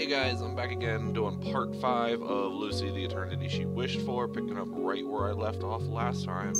Hey guys, I'm back again doing part 5 of Lucy the Eternity She Wished For, picking up right where I left off last time.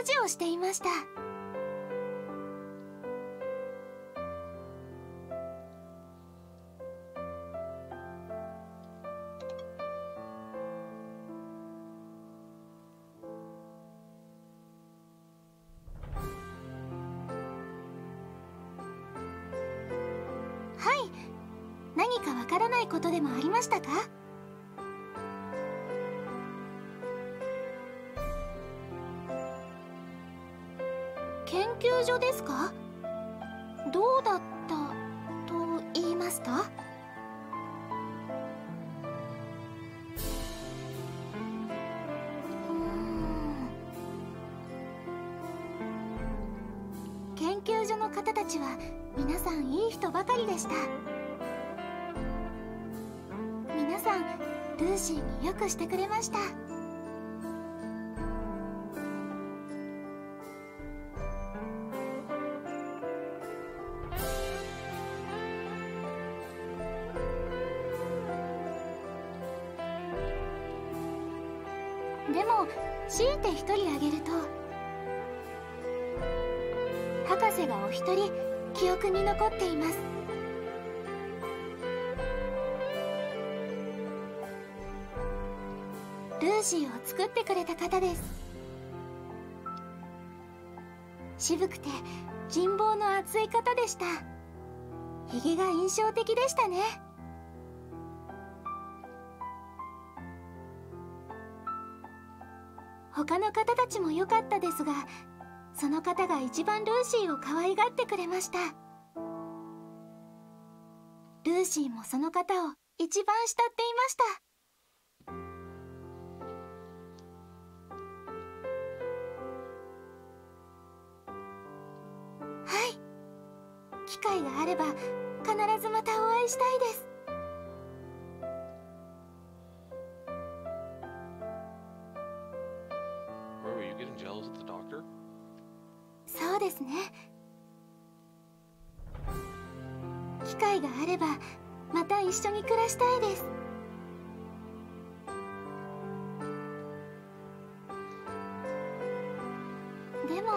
家事をしていました。はい。何かわからないことでもありましたか？か？どうだった？と言いますとうん。研究所の方たちは皆さんいい人ばかりでした。皆さんルーシーによくしてくれました。でも強いて一人挙げると博士がお一人記憶に残っています。ルーシーを作ってくれた方です。渋くて人望の厚い方でした。ひげが印象的でしたね。他の方たちも良かったですがその方が一番ルーシーを可愛がってくれました。ルーシーもその方を一番慕っていました。はい。機会があれば必ずまたお会いしたいです。ですね。機会があればまた一緒に暮らしたいです。でも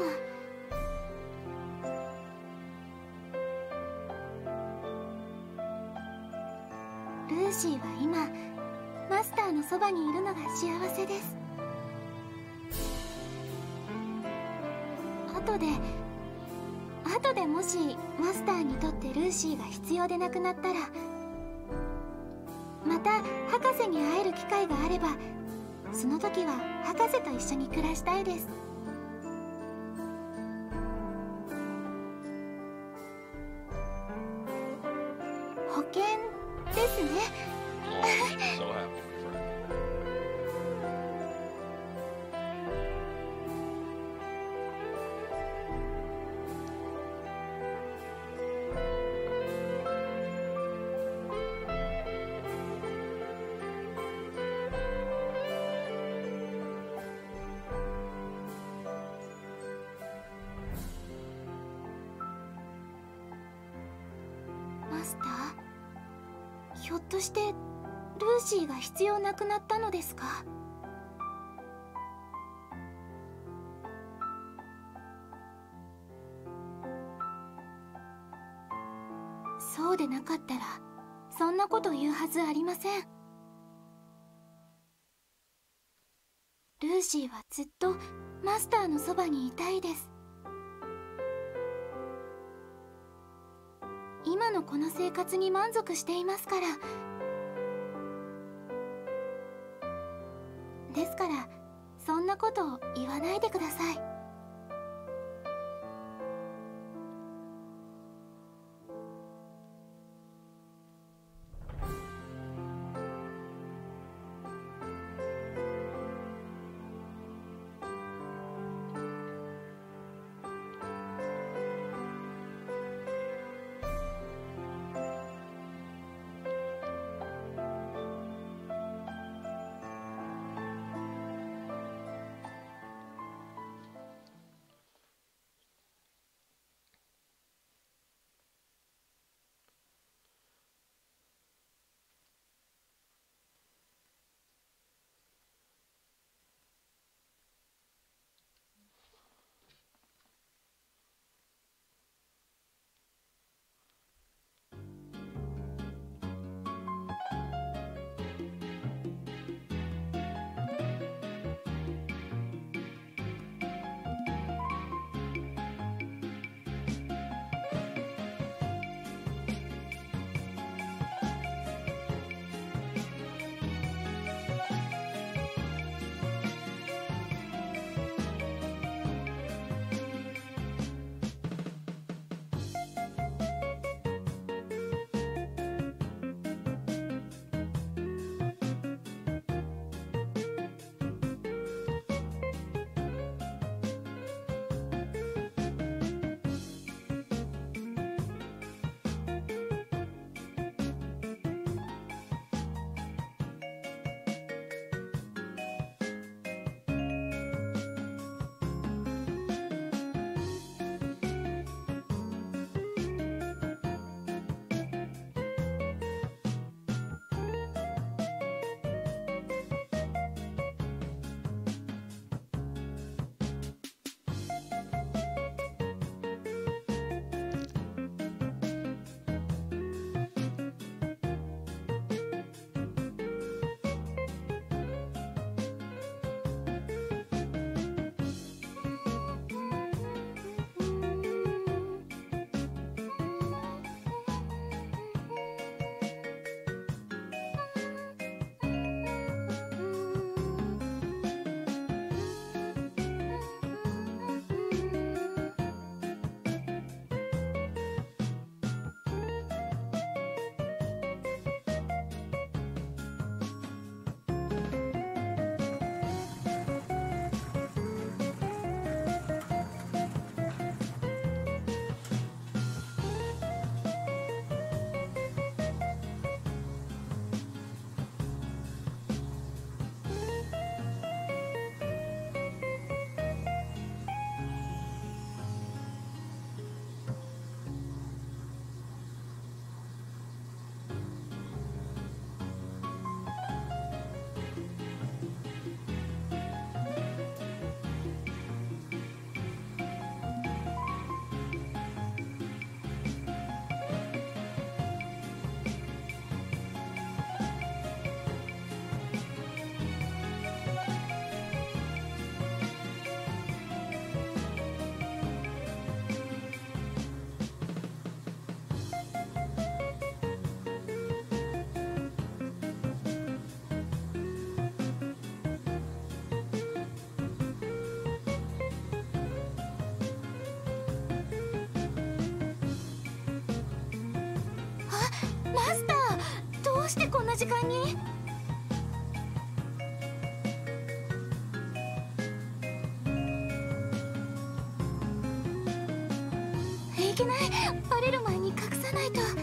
ルーシーは今マスターのそばにいるのが幸せです。後ででもしマスターにとってルーシーが必要でなくなったらまた博士に会える機会があればその時は博士と一緒に暮らしたいです。なくなったのですか?」そうでなかったらそんなこと言うはずありませんルーシーはずっとマスターのそばにいたいです今のこの生活に満足していますからな時間に。いけないバレる前に隠さないと。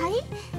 はい。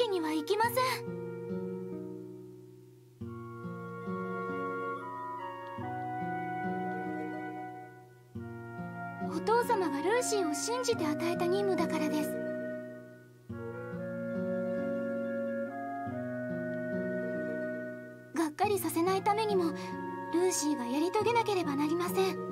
けにはいきません。お父様がルーシーを信じて与えた任務だからです。がっかりさせないためにもルーシーがやり遂げなければなりません。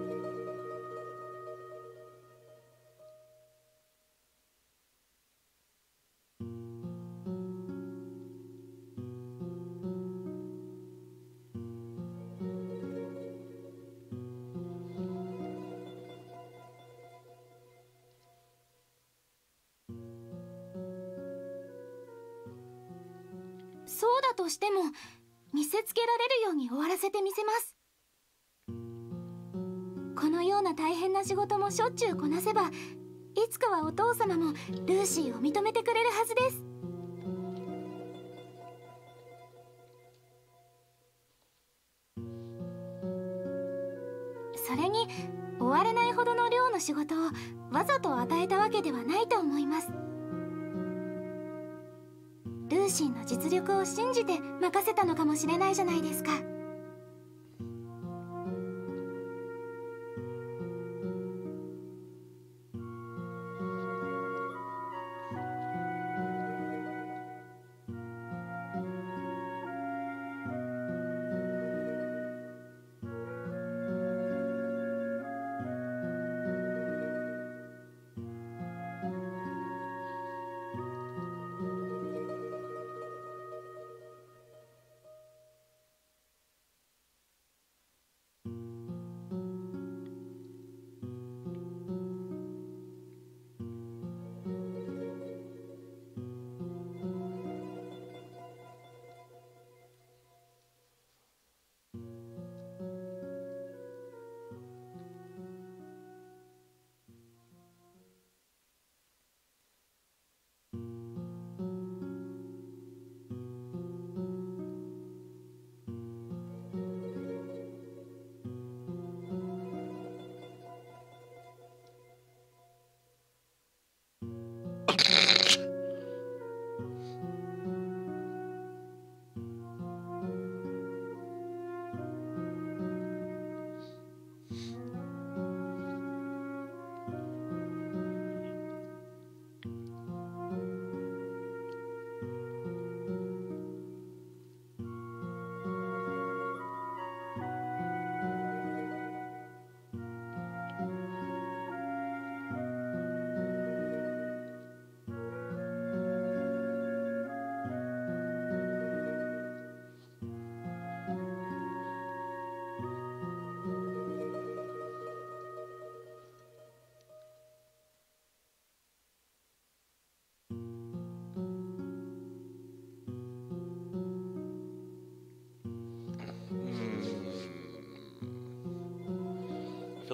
しても見せつけられるように終わらせてみせます。このような大変な仕事もしょっちゅうこなせばいつかはお父様もルーシーを認めてくれるはずです。それに終われないほどの量の仕事をわざと与えたわけではないと思います。ルーシーの実力を信じて任せたのかもしれないじゃないですか。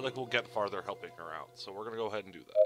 Like we'll get farther helping her out, so we're gonna go ahead and do that.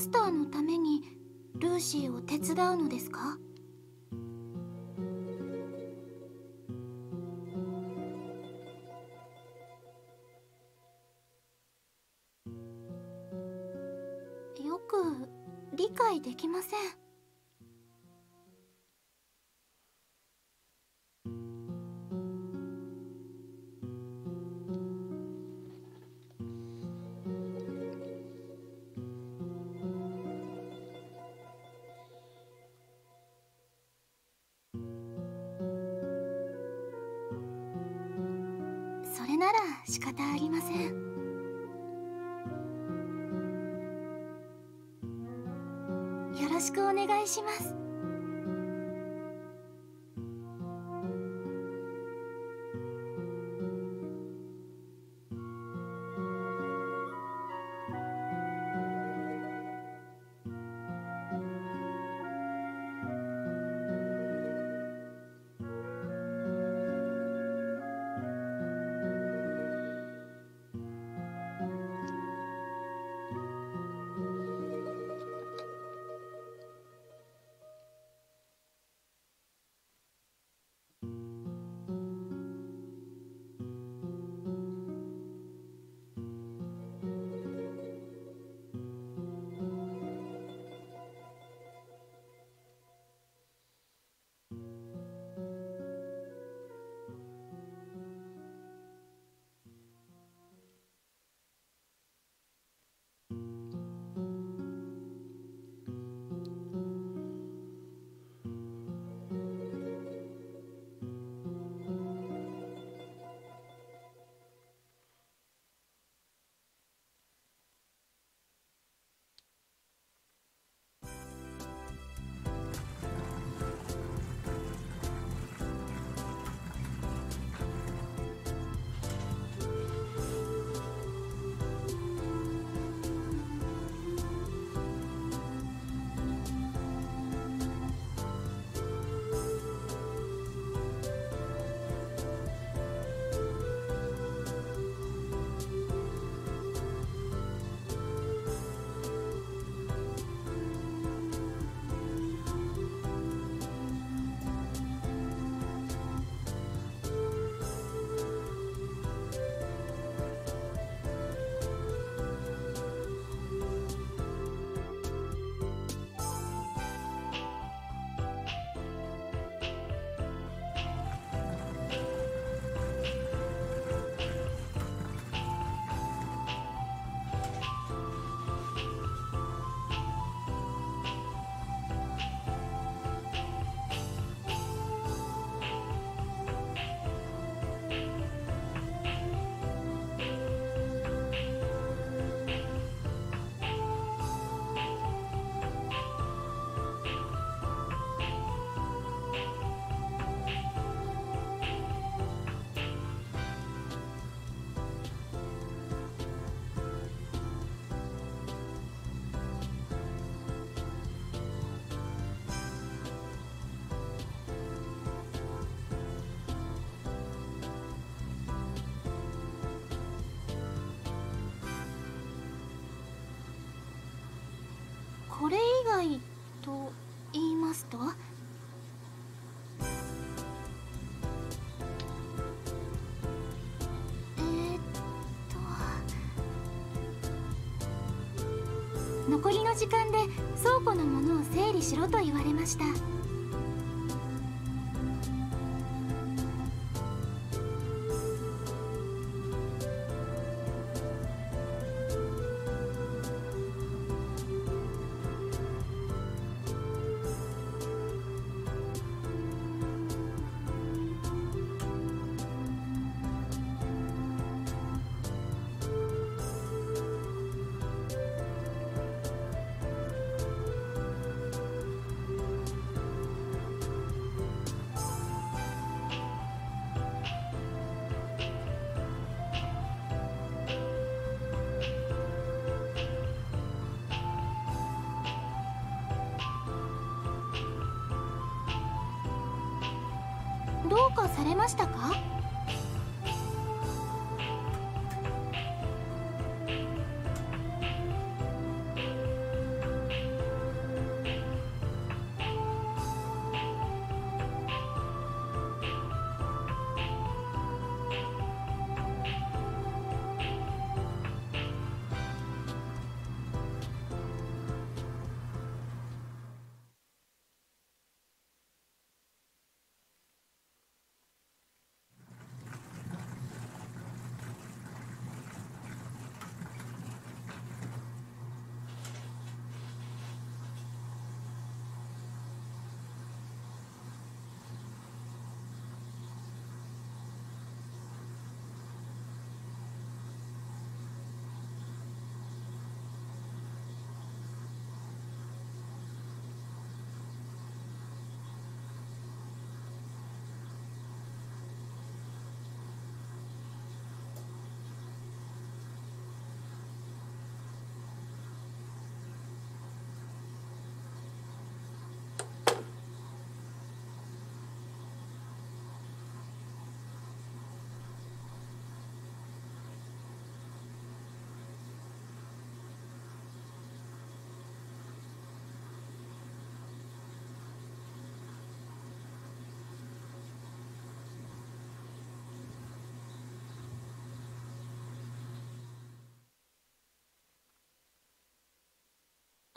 スターのためにルーシーを手伝うのですか？します。の時間で倉庫のものを整理しろと言われました。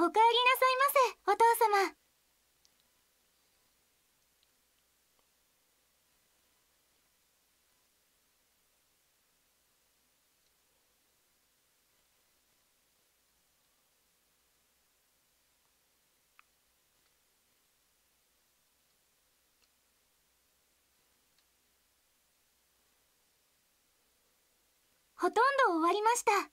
おかえりなさいませお父様。ほとんど終わりました。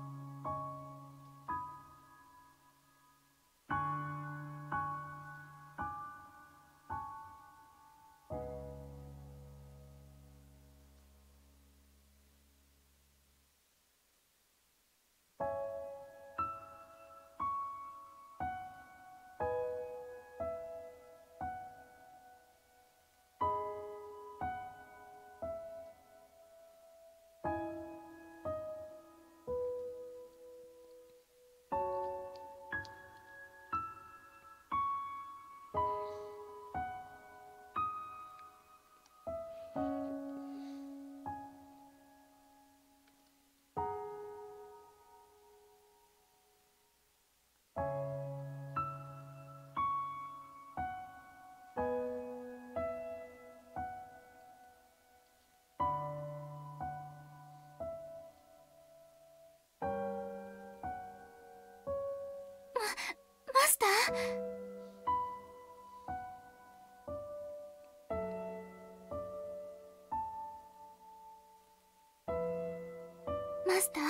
マスター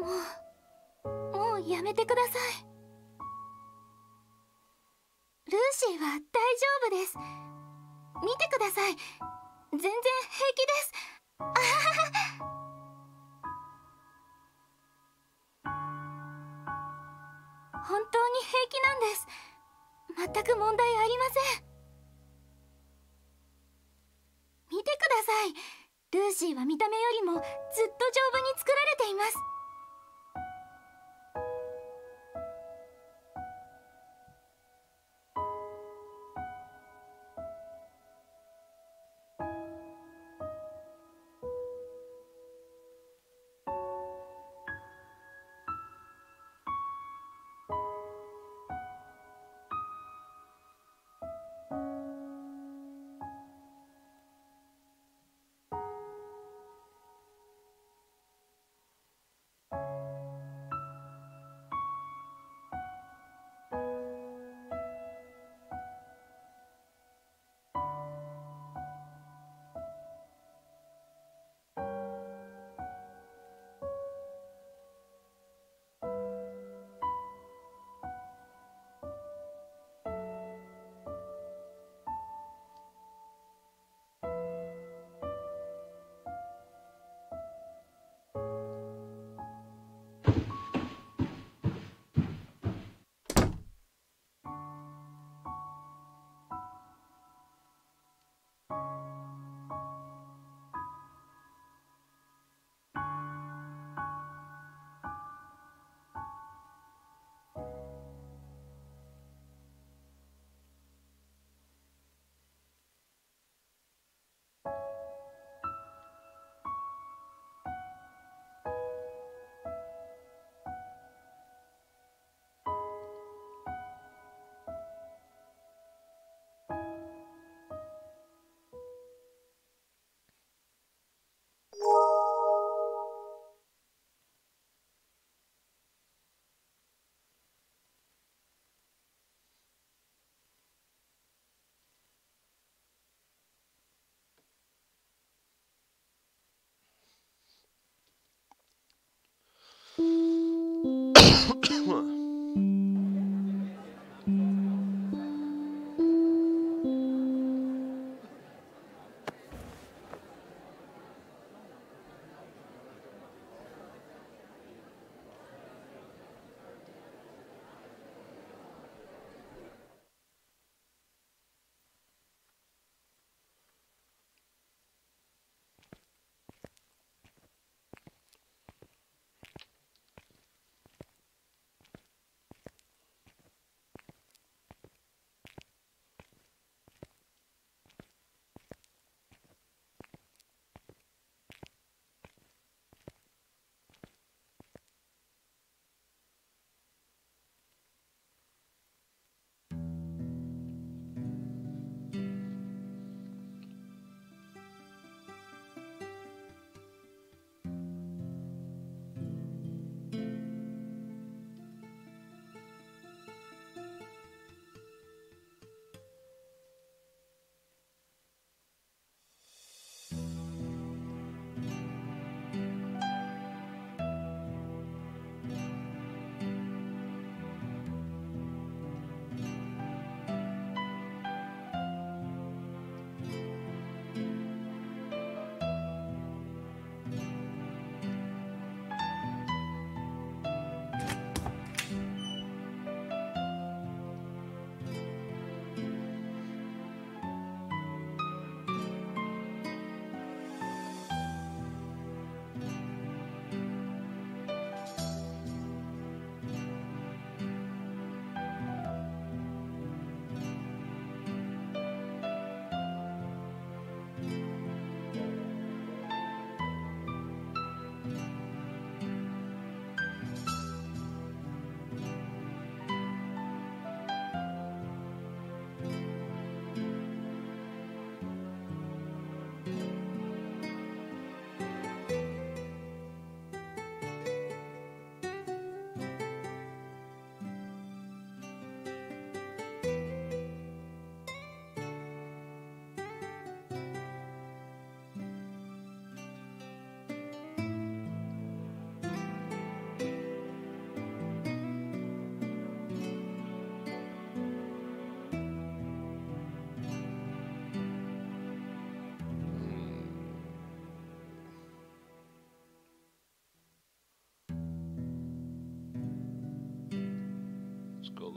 もうもうやめてください。ルーシーは大丈夫です。見てください。全然平気です。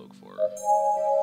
Look for.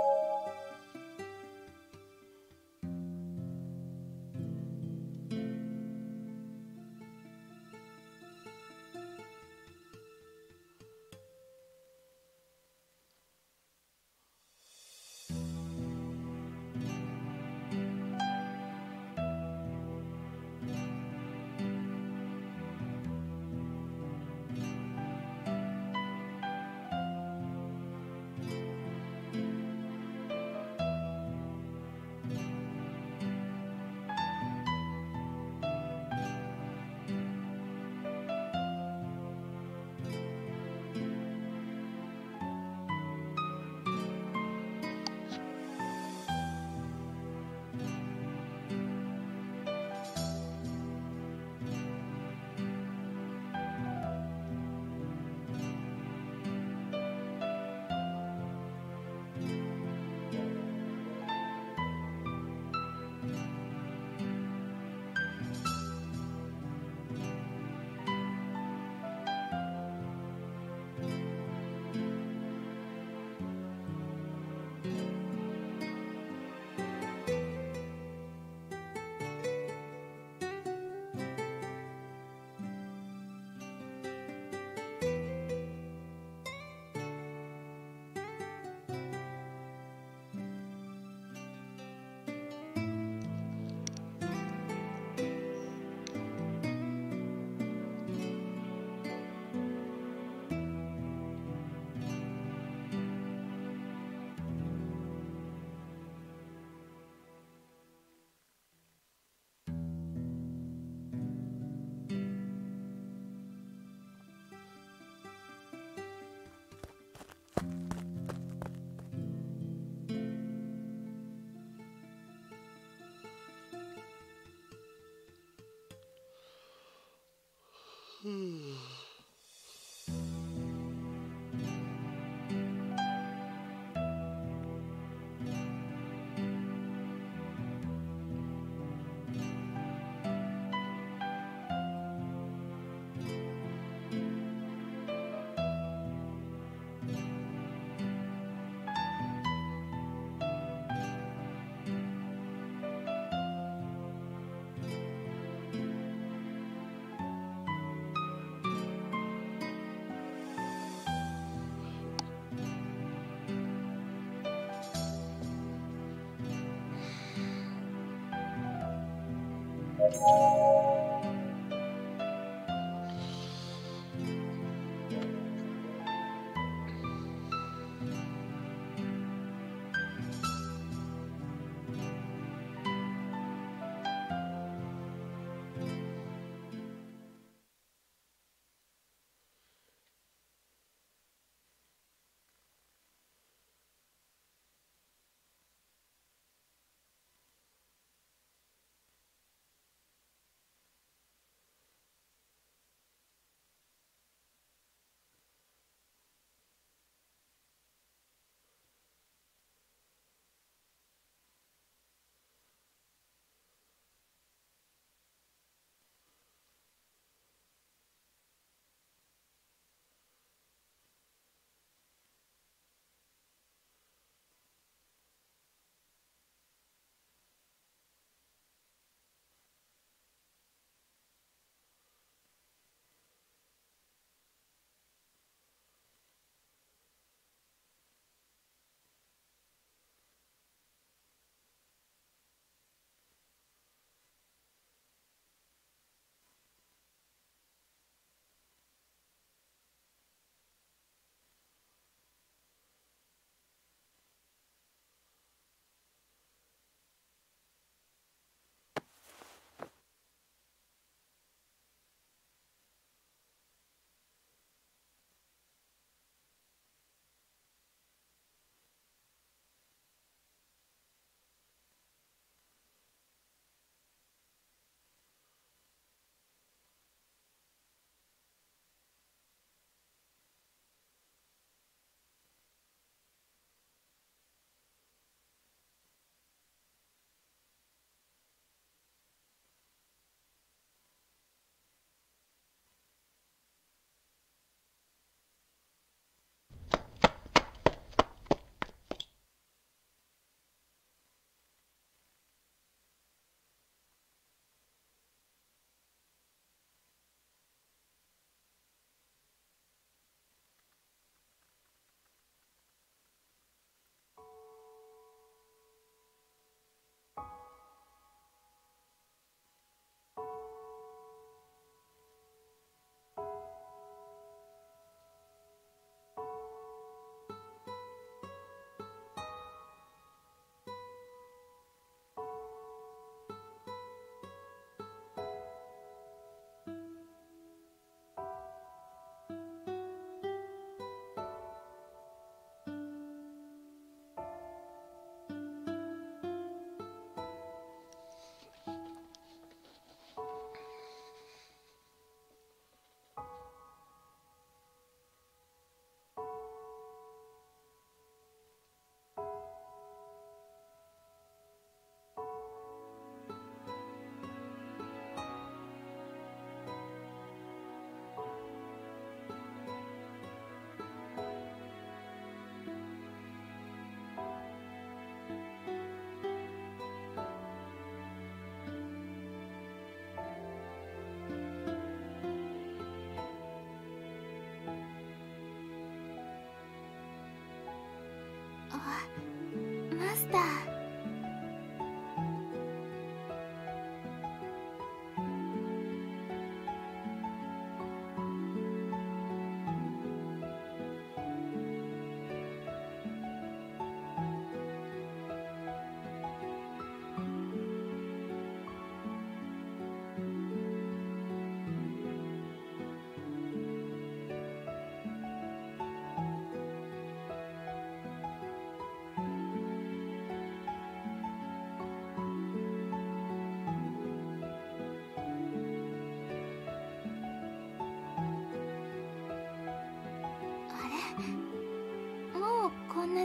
Hmm.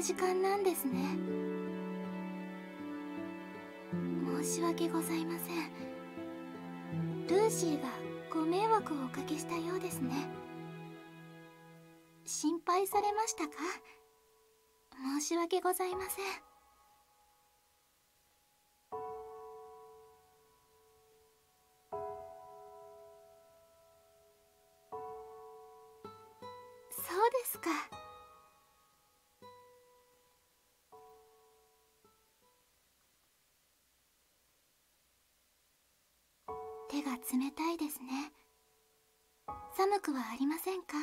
な時間なんですね。申し訳ございません。ルーシーがご迷惑をおかけしたようですね。心配されましたか？申し訳ございません。冷たいですね。寒くはありませんか？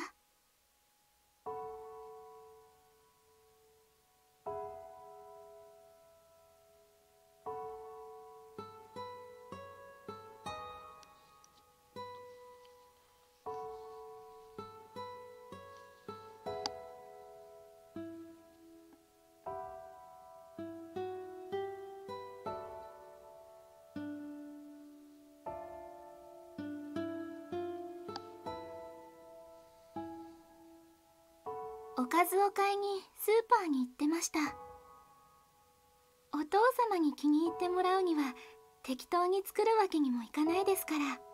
かずを買いにスーパーに行ってました。お父様に気に入ってもらうには適当に作るわけにもいかないですから。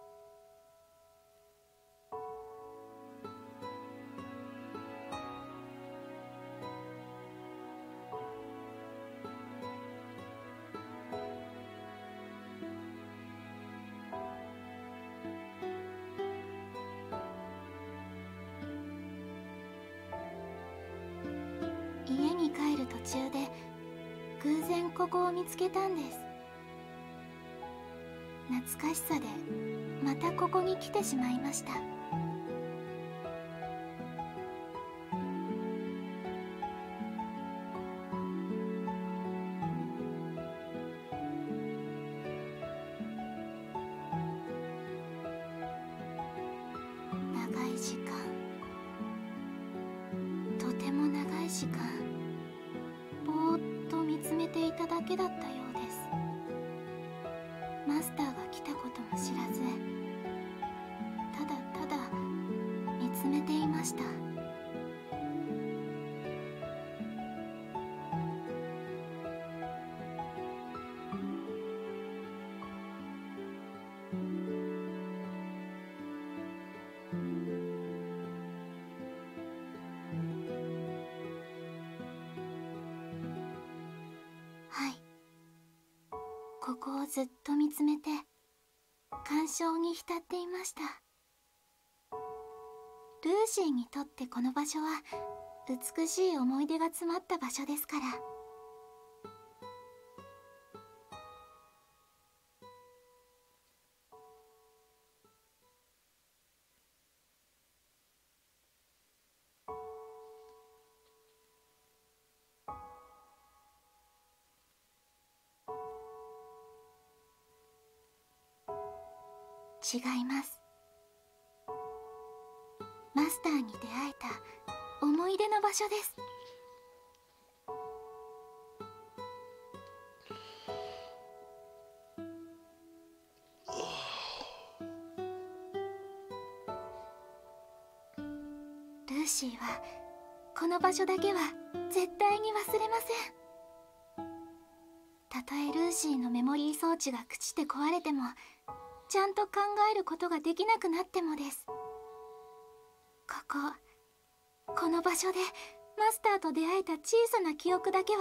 見つけたんです。懐かしさでまたここに来てしまいました。浸っていました。ルーシーにとってこの場所は美しい思い出が詰まった場所ですから。違います。マスターに出会えた思い出の場所です。ルーシーはこの場所だけは絶対に忘れません。たとえルーシーのメモリー装置が朽ちて壊れてもちゃんと考えることができなくなってもですこここの場所でマスターと出会えた小さな記憶だけは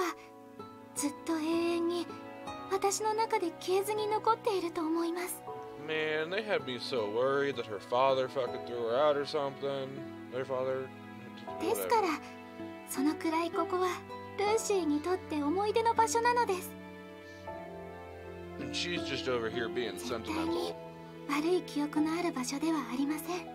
ずっと永遠に私の中で消えずに残っていると思います Man, they had me so worried that her father fucking threw her out or something. Their father. ですからそのくらいここはルーシーにとって思い出の場所なのです And she's just over here being sentimental. 悪い記憶のある場所ではありません。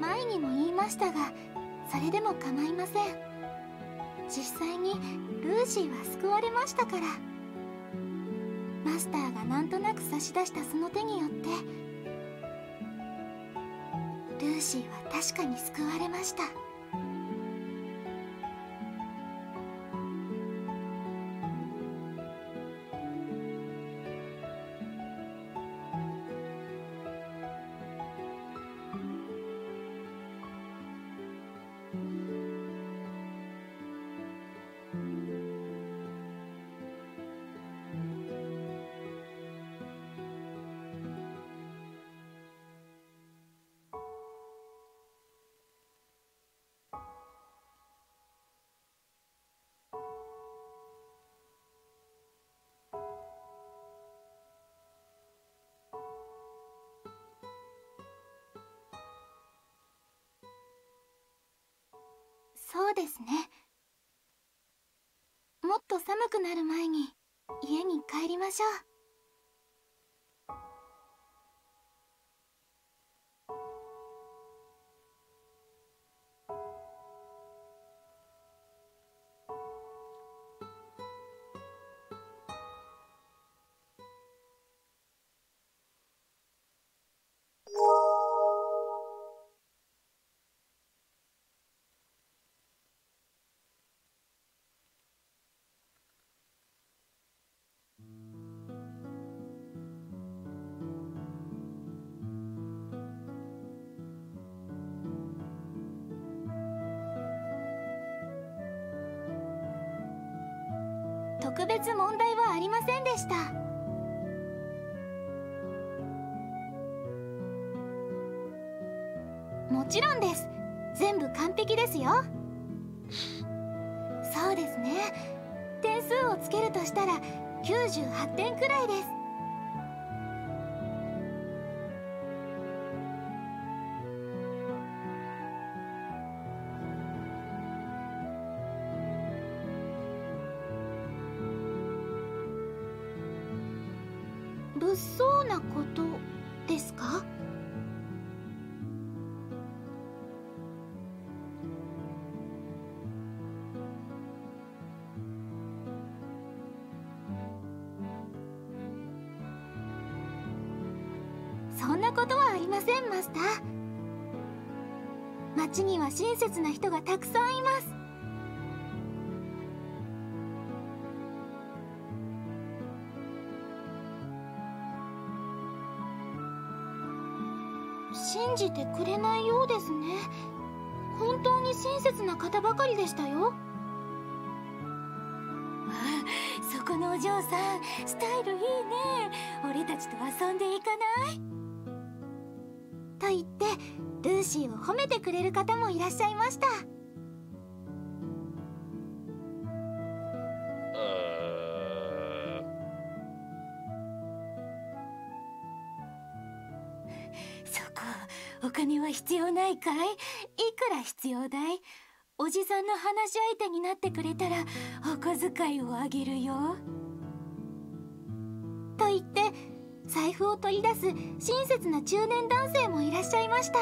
前にも言いましたがそれでも構いません。実際にルーシーは救われましたから。マスターがなんとなく差し出したその手によってルーシーは確かに救われました。寒くなる前に家に帰りましょう。特別問題はありませんでした。もちろんです。全部完璧ですよ。そうですね。点数をつけるとしたら98点くらいです。切な人がたくさんいます。信じてくれないようですね。本当に親切な方ばかりでしたよ。あそこのお嬢さんスタイルいいね。俺たちと遊んでいかない？シーを褒めてくれる方もいらっしゃいました。Uh, そこお金は必要ないかい？いくら必要だい？おじさんの話し相手になってくれたらお小遣いをあげるよ。と言って財布を取り出す親切な中年男性もいらっしゃいました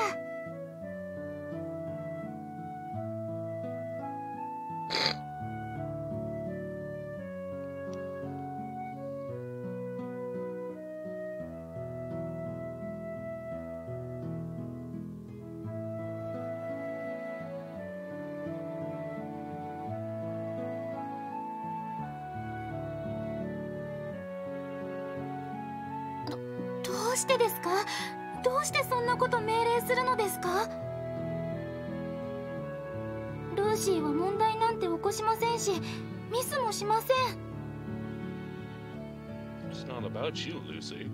してですか？どうしてそんなこと命令するのですか？ルーシーは問題なんて起こしませんしミスもしません。It's not about you, Lucy.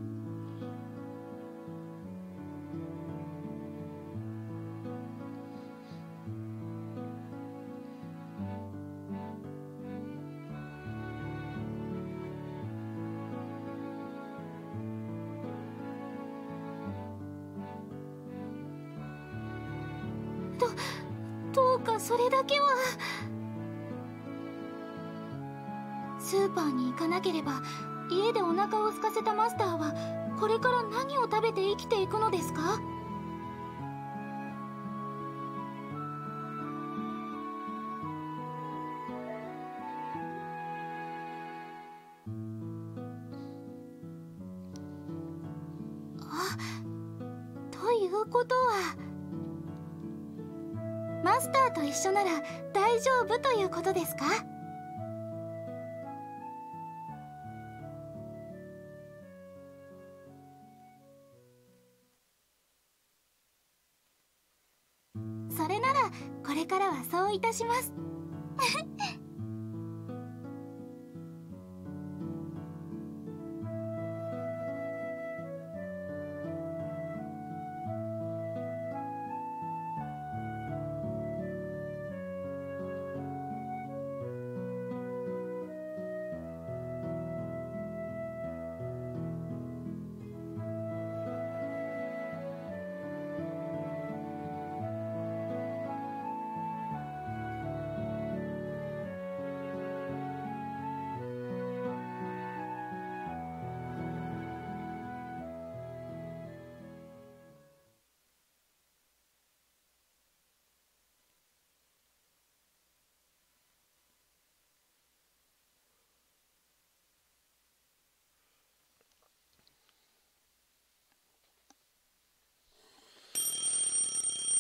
たします。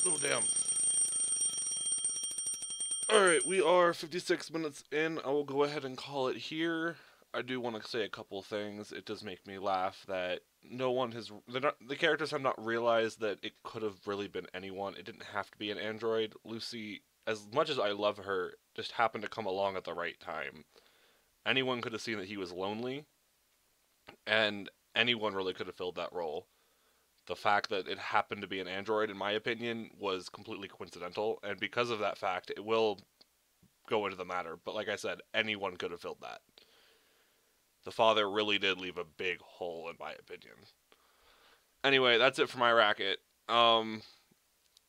Oh, damn. Alright, we are 56 minutes in. I will go ahead and call it here. I do want to say a couple things. It does make me laugh that no one has. Not, the characters have not realized that it could have really been anyone. It didn't have to be an android. Lucy, as much as I love her, just happened to come along at the right time. Anyone could have seen that he was lonely, and anyone really could have filled that role the fact that it happened to be an android, in my opinion, was completely coincidental, and because of that fact, it will go into the matter. But like I said, anyone could have filled that. The father really did leave a big hole, in my opinion. Anyway, that's it for my racket. Um,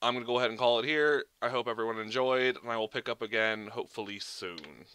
I'm gonna go ahead and call it here. I hope everyone enjoyed, and I will pick up again hopefully soon.